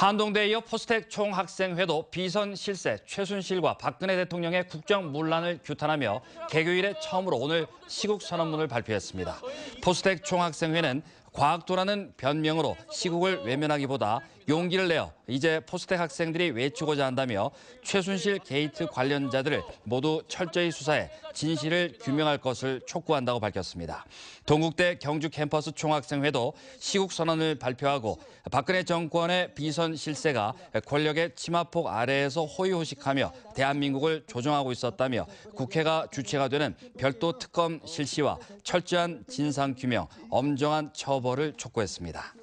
한동대에 이어 포스텍 총학생회도 비선 실세 최순실과 박근혜 대통령의 국정 문란을 규탄하며 개교 이래 처음으로 오늘 시국 선언문을 발표했습니다. 포스텍 총학생회는 과학도라는 변명으로 시국을 외면하기보다 용기를 내어 이제 포스텍 학생들이 외치고자 한다며 최순실 게이트 관련자들을 모두 철저히 수사해 진실을 규명할 것을 촉구한다고 밝혔습니다. 동국대 경주 캠퍼스 총학생회도 시국 선언을 발표하고 박근혜 정권의 비선 실세가 권력의 치마폭 아래에서 호의호식하며 대한민국을 조종하고 있었다며 국회가 주체가 되는 별도 특검 실시와 철저한 진상 규명, 엄정한 처벌을 촉구했습니다.